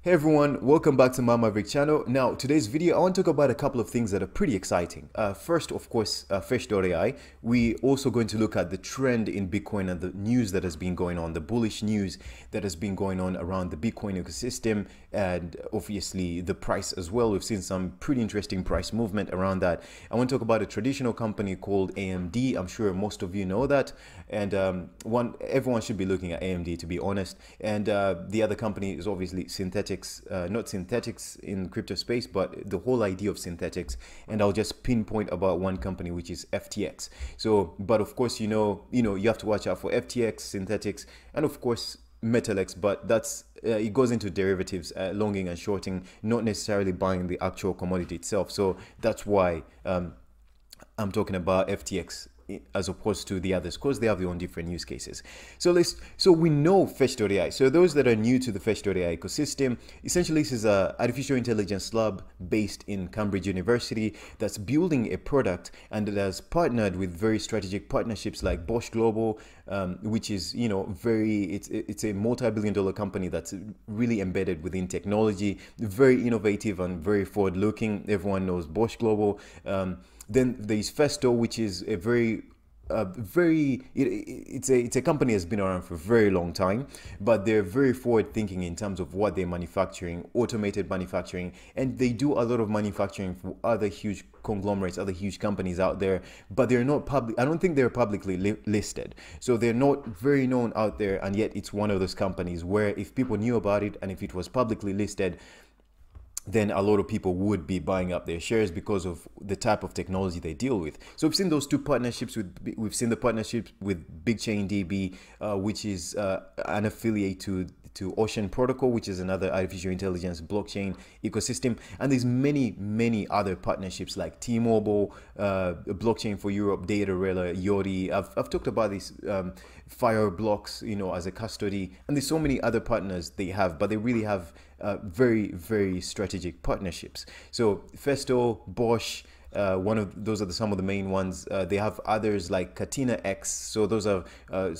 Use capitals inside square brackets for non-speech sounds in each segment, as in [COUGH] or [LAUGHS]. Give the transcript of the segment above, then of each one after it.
Hey everyone, welcome back to Mawa Maverick channel. Now, today's video, I want to talk about a couple of things that are pretty exciting. Uh, first, of course, uh, Fetch.ai. We also going to look at the trend in Bitcoin and the news that has been going on, the bullish news that has been going on around the Bitcoin ecosystem and obviously the price as well. We've seen some pretty interesting price movement around that. I want to talk about a traditional company called AMD. I'm sure most of you know that. And um, one, everyone should be looking at AMD to be honest. And uh, the other company is obviously Synthetix uh, not synthetics in crypto space, but the whole idea of synthetics. And I'll just pinpoint about one company, which is FTX. So, but of course, you know, you know, you have to watch out for FTX, synthetics, and of course, Mettalex, but that's uh, it goes into derivatives, uh, longing and shorting, not necessarily buying the actual commodity itself. So that's why um, I'm talking about FTX as opposed to the others because they have their own different use cases. So let's so we know Fetch.ai. So those that are new to the Fetch.ai ecosystem, essentially this is a artificial intelligence lab based in Cambridge University that's building a product and it has partnered with very strategic partnerships like Bosch Global, um, which is you know very it's it's a multi-billion dollar company that's really embedded within technology, very innovative and very forward-looking. Everyone knows Bosch Global. Um, then there's Festo, which is a very uh, very it, it's a it's a company that's been around for a very long time but they're very forward thinking in terms of what they're manufacturing automated manufacturing and they do a lot of manufacturing for other huge conglomerates other huge companies out there but they're not public i don't think they're publicly li listed. So they're not very known out there and yet it's one of those companies where if people knew about it and if it was publicly listed then a lot of people would be buying up their shares because of the type of technology they deal with. So we've seen those two partnerships with we've seen the partnership with BigchainDB, uh, which is uh, an affiliate to to Ocean Protocol, which is another artificial intelligence blockchain ecosystem, and there's many many other partnerships like T-Mobile, uh, Blockchain for Europe, Datarella, Yoti. I've I've talked about these um, Fireblocks, you know, as a custody, and there's so many other partners they have, but they really have uh, very, very strategic partnerships. So Festo, Bosch, uh, one of those are the, some of the main ones. Uh, they have others like Catena X. So those are uh,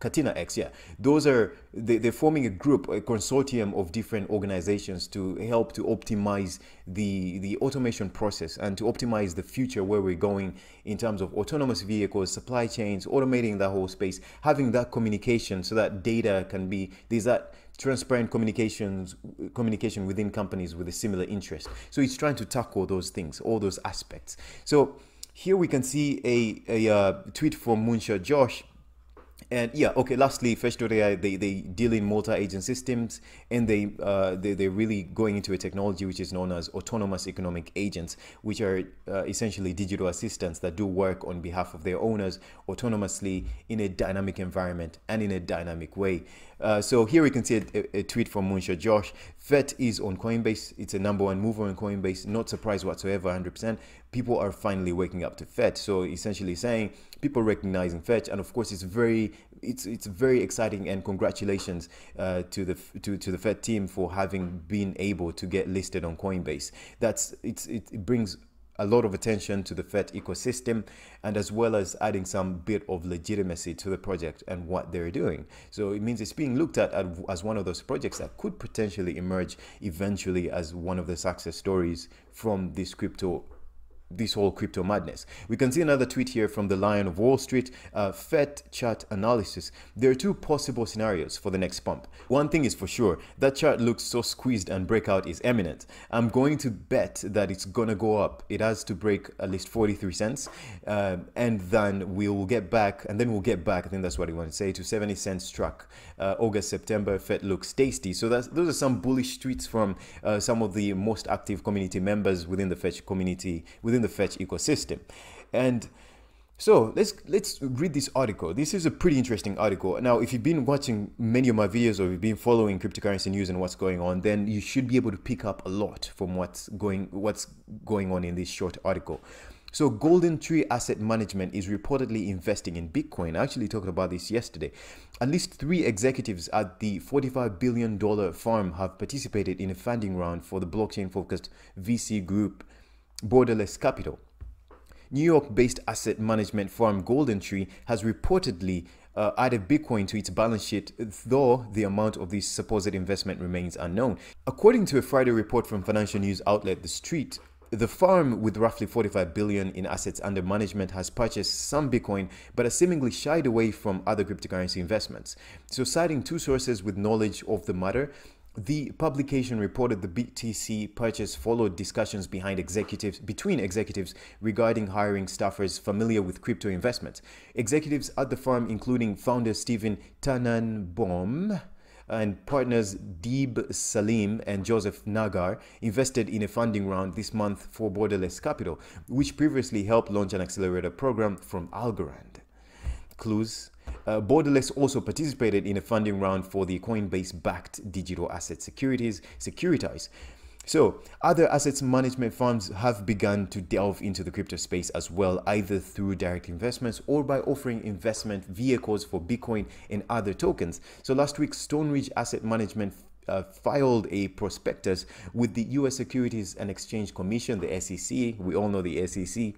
Catena X, yeah. Those are, they, they're forming a group, a consortium of different organizations to help to optimize the, the automation process and to optimize the future where we're going in terms of autonomous vehicles, supply chains, automating that whole space, having that communication so that data can be, there's that transparent communications, communication within companies with a similar interest. So it's trying to tackle those things, all those aspects. So here we can see a, a uh, tweet from Moonshot Josh and yeah, okay. Lastly, Fetch.ai they they deal in multi-agent systems, and they uh, they they're really going into a technology which is known as autonomous economic agents, which are uh, essentially digital assistants that do work on behalf of their owners autonomously in a dynamic environment and in a dynamic way. Uh, so here we can see a, a tweet from Moonshot Josh. FET is on Coinbase. It's a number one mover on Coinbase. Not surprised whatsoever, 100%. People are finally waking up to FET. So essentially saying people recognizing FET, and of course it's very it's it's very exciting and congratulations uh, to the to, to the FET team for having been able to get listed on Coinbase. That's it's it, brings a lot of attention to the FET ecosystem and as well as adding some bit of legitimacy to the project and what they're doing. So it means it's being looked at as one of those projects that could potentially emerge eventually as one of the success stories from this crypto this whole crypto madness. We can see another tweet here from the Lion of Wall Street, uh, chart analysis. There are two possible scenarios for the next pump. One thing is for sure, that chart looks so squeezed and breakout is imminent. I'm going to bet that it's gonna go up. It has to break at least 43 cents uh, and then we'll get back and then we'll get back, I think that's what I want to say, to 70 cents struck. Uh, August, September, FET looks tasty. So that's, those are some bullish tweets from uh, some of the most active community members within the Fetch community, within within the Fetch ecosystem. And so let's let's read this article. This is a pretty interesting article. Now, if you've been watching many of my videos or you've been following cryptocurrency news and what's going on, then you should be able to pick up a lot from what's going what's going on in this short article. So Golden Tree Asset Management is reportedly investing in Bitcoin. I actually talked about this yesterday. At least three executives at the $45 billion farm have participated in a funding round for the blockchain-focused VC group Borderless Capital. New York based asset management firm Golden Tree has reportedly uh, added Bitcoin to its balance sheet, though the amount of this supposed investment remains unknown. According to a Friday report from financial news outlet The Street, the firm with roughly 45 billion in assets under management has purchased some Bitcoin but has seemingly shied away from other cryptocurrency investments. So citing two sources with knowledge of the matter, the publication reported the BTC purchase followed discussions behind executives between executives regarding hiring staffers familiar with crypto investments. Executives at the firm, including founder Steven Tananbaum and partners Deeb Salim and Joseph Naggar, invested in a funding round this month for Borderless Capital, which previously helped launch an accelerator program from Algorand. Clues uh, Borderless also participated in a funding round for the Coinbase-backed digital asset securities, Securitize. So, other assets management firms have begun to delve into the crypto space as well, either through direct investments or by offering investment vehicles for Bitcoin and other tokens. So, last week, Stoneridge Asset Management uh, filed a prospectus with the US Securities and Exchange Commission, the SEC. We all know the SEC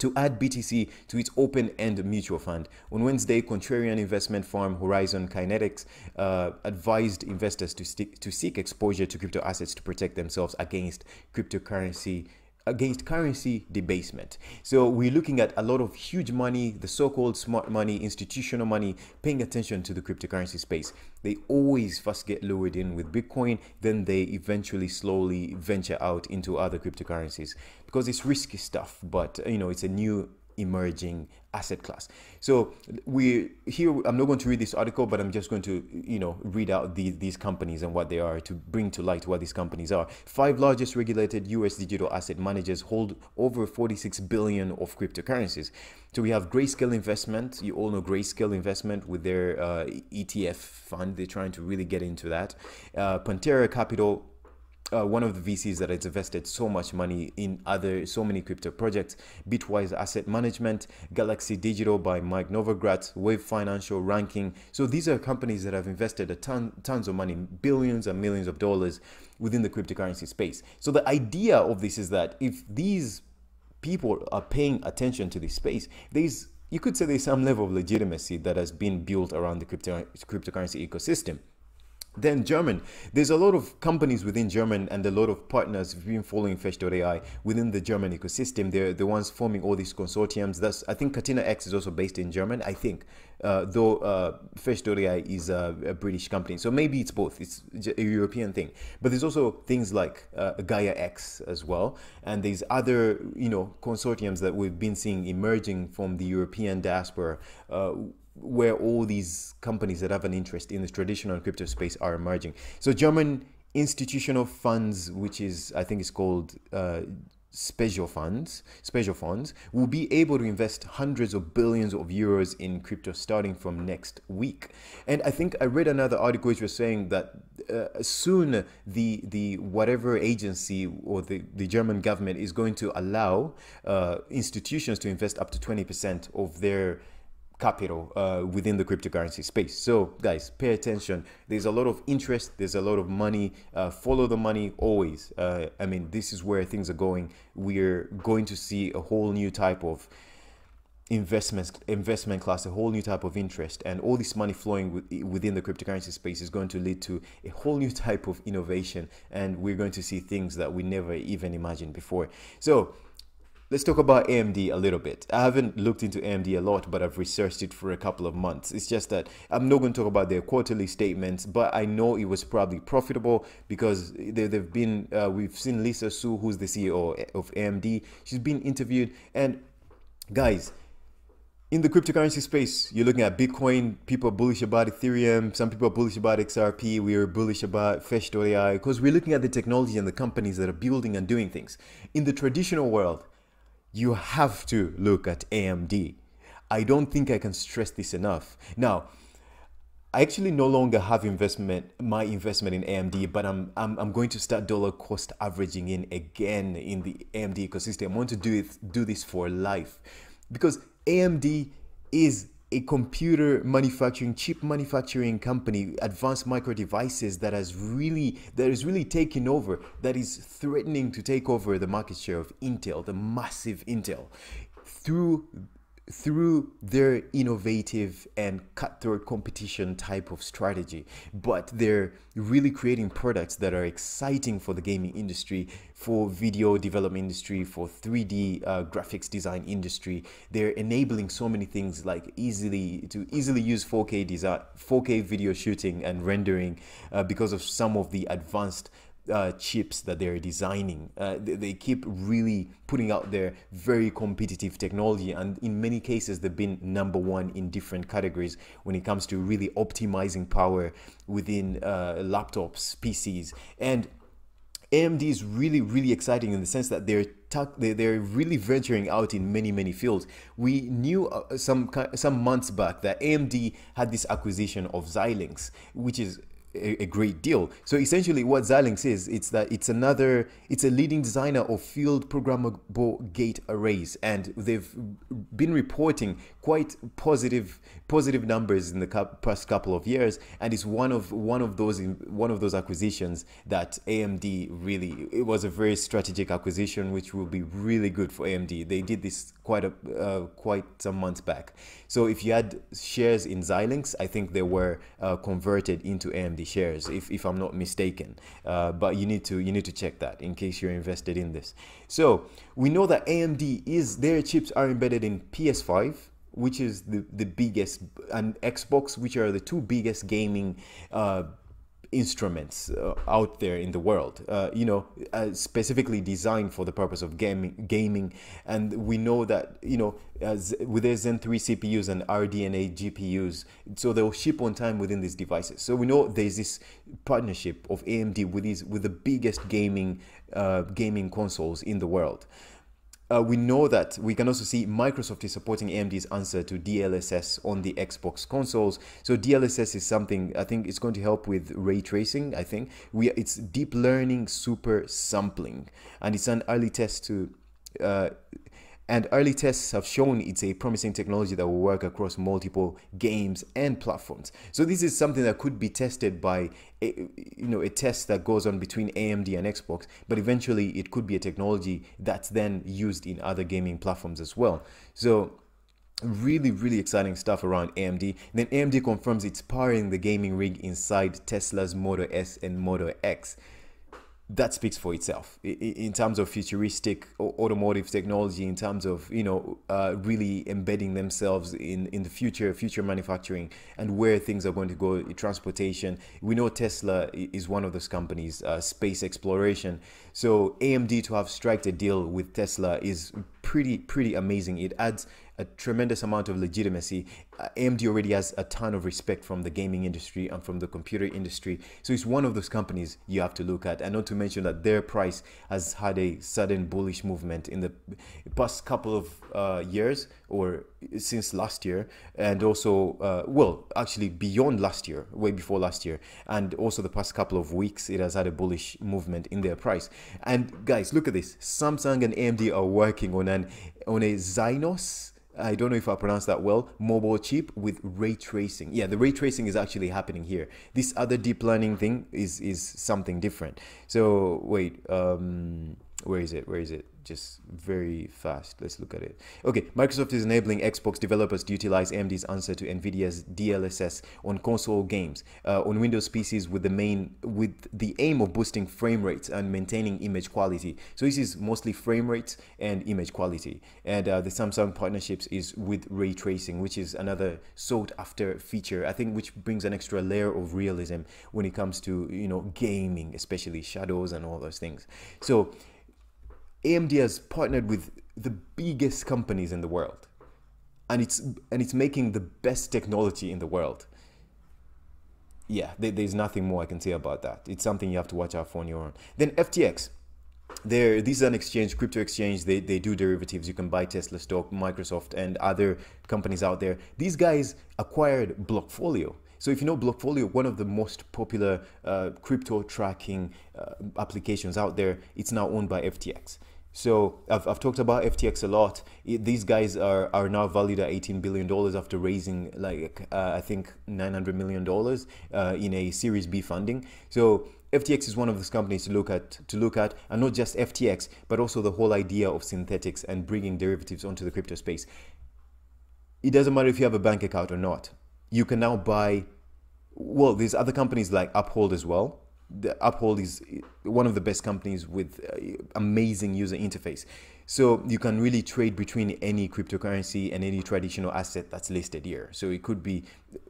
to add BTC to its open-end mutual fund. On Wednesday, contrarian investment firm Horizon Kinetics uh, advised investors to, to seek exposure to crypto assets to protect themselves against cryptocurrency against currency debasement. So we're looking at a lot of huge money, the so-called smart money, institutional money, paying attention to the cryptocurrency space. They always first get lured in with Bitcoin, then they eventually slowly venture out into other cryptocurrencies because it's risky stuff, but you know, it's a new emerging asset class. So we here I'm not going to read this article, but I'm just going to you know read out the, these companies and what they are to bring to light what these companies are. Five largest regulated US digital asset managers hold over 46 billion of cryptocurrencies. So we have Grayscale Investment. You all know Grayscale Investment with their uh, ETF fund. They're trying to really get into that. Uh, Pantera Capital uh, one of the VCs that has invested so much money in other so many crypto projects, Bitwise Asset Management, Galaxy Digital by Mike Novogratz, Wave Financial Ranking. So these are companies that have invested a ton tons of money, billions and millions of dollars within the cryptocurrency space. So the idea of this is that if these people are paying attention to this space, there's you could say there's some level of legitimacy that has been built around the crypto, cryptocurrency ecosystem. Then German, there's a lot of companies within German and a lot of partners who've been following Fetch.ai within the German ecosystem. They're the ones forming all these consortiums. That's I think Catena X is also based in German. I think, uh, though uh, Fetch.ai is a, a, British company, so maybe it's both. It's a European thing. But there's also things like uh, Gaia X as well, and there's other you know consortiums that we've been seeing emerging from the European diaspora uh, where all these companies that have an interest in the traditional crypto space are emerging. So German institutional funds, which is I think it's called uh, special funds, special funds will be able to invest hundreds of billions of euros in crypto starting from next week. And I think I read another article which was saying that uh, soon the the whatever agency or the, the German government is going to allow uh, institutions to invest up to 20% of their capital uh, within the cryptocurrency space. So, guys, pay attention. There's a lot of interest, there's a lot of money. Uh, follow the money always. Uh, I mean, this is where things are going. We're going to see a whole new type of investment investment class a whole new type of interest and all this money flowing within the cryptocurrency space is going to lead to a whole new [LAUGHS] type of innovation and we're going to see things that we never even imagined before so Let's talk about AMD a little bit. I haven't looked into AMD a lot, but I've researched it for a couple of months. It's just that I'm not going to talk about their quarterly statements, but I know it was probably profitable because they, have been, uh, we've seen Lisa Su, who's the CEO of AMD. She's been interviewed. And guys, in the cryptocurrency space, you're looking at Bitcoin, people are bullish about Ethereum, some people are bullish about XRP, we are bullish about Fetch.ai because we're looking at the technology and the companies that are building and doing things. In the traditional world, you have to look at AMD. I don't think I can stress this enough. Now, I actually no longer have investment my investment in AMD, but I'm I'm, I'm going to start dollar cost averaging in again in the AMD ecosystem. I want to do it do this for life because AMD is a computer manufacturing chip manufacturing company advanced micro devices that has really that is really taking over that is threatening to take over the market share of intel the massive intel through through their innovative and cutthroat competition type of strategy, but they're really creating products that are exciting for the gaming industry, for video development industry, for 3D uh, graphics design industry. They're enabling so many things like easily to easily use 4K design, 4K video shooting and rendering uh, because of some of the advanced uh, chips that they're designing. Uh, they, they, keep really putting out their very competitive technology, and in many cases, they've been number one in different categories when it comes to really optimizing power within uh, laptops, PCs, and AMD is really, really exciting in the sense that they're they're really venturing out in many, many fields. We knew uh, some some months back that AMD had this acquisition of Xilinx, which is a, a, great deal. So essentially what Xilinx is, it's that it's another, it's a leading designer of field programmable gate arrays. And they've been reporting quite positive, positive numbers in the past couple of years. And it's one of, one of those, one of those acquisitions that AMD really, it was a very strategic acquisition, which will be really good for AMD. They did this quite a, uh, quite some months back. So if you had shares in Xilinx, I think they were uh, converted into AMD AMD shares, if, if I'm not mistaken. Uh, but you need to you need to check that in case you're invested in this. So we know that AMD is their chips are embedded in PS5 which is the, the biggest and Xbox which are the two biggest gaming uh, instruments uh, out there in the world, uh, you know, uh, specifically designed for the purpose of gaming. Gaming, and we know that you know, with their Zen 3 CPUs and RDNA GPUs, so they'll ship on time within these devices. So we know there's this partnership of AMD with these with the biggest gaming uh, gaming consoles in the world uh, we know that we can also see Microsoft is supporting AMD's answer to DLSS on the Xbox consoles. So DLSS is something I think it's going to help with ray tracing. I think we it's deep learning super sampling, and it's an early test to. Uh, and early tests have shown it's a promising technology that will work across multiple games and platforms. So this is something that could be tested by a, you know a test that goes on between AMD and Xbox, but eventually it could be a technology that's then used in other gaming platforms as well. So really really exciting stuff around AMD. Then AMD confirms it's powering the gaming rig inside Tesla's Model S and Model X that speaks for itself. In terms of futuristic automotive technology in terms of you know uh, really embedding themselves in in the future future manufacturing and where things are going to go transportation. We know tesla is one of those companies uh, space exploration. So amd to have struck a deal with tesla is pretty pretty amazing. It adds a tremendous amount of legitimacy. Uh, AMD already has a ton of respect from the gaming industry and from the computer industry. So it's one of those companies you have to look at. And not to mention that their price has had a sudden bullish movement in the past couple of uh, years or since last year. And also, uh, well, actually beyond last year, way before last year. And also the past couple of weeks, it has had a bullish movement in their price. And guys, look at this. Samsung and AMD are working on an on a Zynos I don't know if I pronounced that well, mobile chip with ray tracing. Yeah, the ray tracing is actually happening here. This other deep learning thing is is something different. So wait, um, where is it? Where is it? just very fast. Let's look at it. Okay, Microsoft is enabling Xbox developers to utilize AMD's answer to NVIDIA's DLSS on console games uh, on Windows PCs with the main with the aim of boosting frame rates and maintaining image quality. So this is mostly frame rates and image quality. And uh, the Samsung partnerships is with ray tracing, which is another sought after feature. I think which brings an extra layer of realism when it comes to you know gaming, especially shadows and all those things. So AMD has partnered with the biggest companies in the world. And it's and it's making the best technology in the world. Yeah, there, there's nothing more I can say about that. It's something you have to watch out for on your own. Then FTX. There, this is an exchange, crypto exchange. They, they do derivatives. You can buy Tesla stock, Microsoft, and other companies out there. These guys acquired Blockfolio. So if you know Blockfolio, one of the most popular uh, crypto tracking uh, applications out there, it's now owned by FTX. So I've, I've talked about FTX a lot. It, these guys are, are now valued at 18 billion dollars after raising like uh, I think 900 million dollars uh, in a Series B funding. So FTX is one of those companies to look at to look at, and not just FTX, but also the whole idea of synthetics and bringing derivatives onto the crypto space. it doesn't matter if you have a bank account or not. You can now buy, well, there's other companies like Uphold as well. The Uphold is one of the best companies with amazing user interface. So you can really trade between any cryptocurrency and any traditional asset that's listed here. So it could be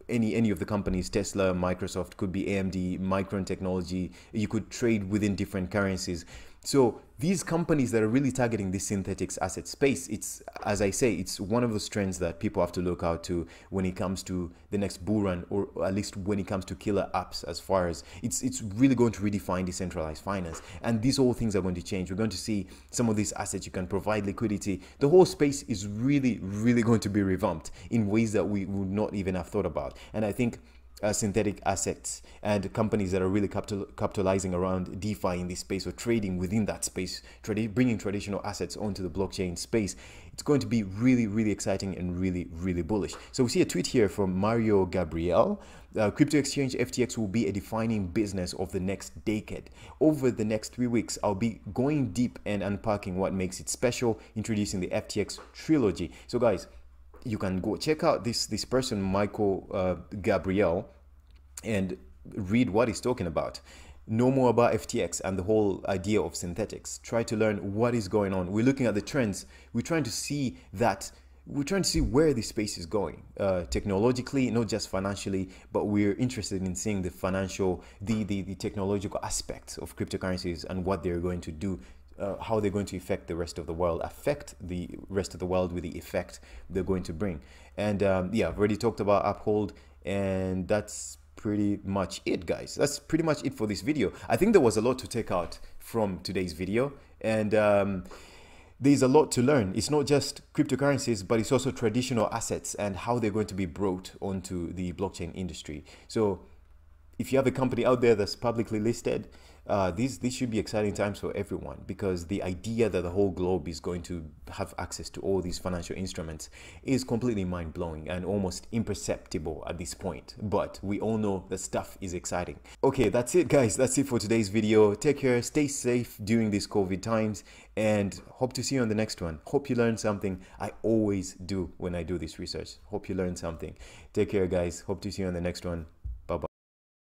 any any of the companies, Tesla, Microsoft, could be AMD, Micron Technology. You could trade within different currencies. So these companies that are really targeting this synthetics asset space, it's as I say, it's one of those trends that people have to look out to when it comes to the next bull run, or at least when it comes to killer apps. As far as it's it's really going to redefine decentralized finance, and these all things are going to change. We're going to see some of these assets you can provide liquidity. The whole space is really really going to be revamped in ways that we would not even have thought about, and I think uh, synthetic assets and companies that are really capital, capitalizing around DeFi in this space or trading within that space, tradi- bringing traditional assets onto the blockchain space. It's going to be really, really exciting and really, really bullish. So we see a tweet here from Mario Gabriel. Uh, crypto exchange FTX will be a defining business of the next decade. Over the next three weeks, I'll be going deep and unpacking what makes it special, introducing the FTX trilogy. So guys, you can go check out this this person michael uh, gabriel and read what he's talking about. Know more about ftx and the whole idea of synthetics. Try to learn what is going on. We're looking at the trends. We're trying to see that we're trying to see where this space is going uh, technologically not just financially but we're interested in seeing the financial the, the the technological aspects of cryptocurrencies and what they're going to do uh, how they're going to affect the rest of the world, affect the rest of the world with the effect they're going to bring. And um, yeah, I've already talked about Uphold, and that's pretty much it, guys. That's pretty much it for this video. I think there was a lot to take out from today's video, and um, there's a lot to learn. It's not just cryptocurrencies, but it's also traditional assets and how they're going to be brought onto the blockchain industry. So if you have a company out there that's publicly listed, uh, these should be exciting times for everyone because the idea that the whole globe is going to have access to all these financial instruments is completely mind blowing and almost imperceptible at this point. But we all know that stuff is exciting. Okay, that's it, guys. That's it for today's video. Take care, stay safe during these COVID times, and hope to see you on the next one. Hope you learned something. I always do when I do this research. Hope you learned something. Take care, guys. Hope to see you on the next one.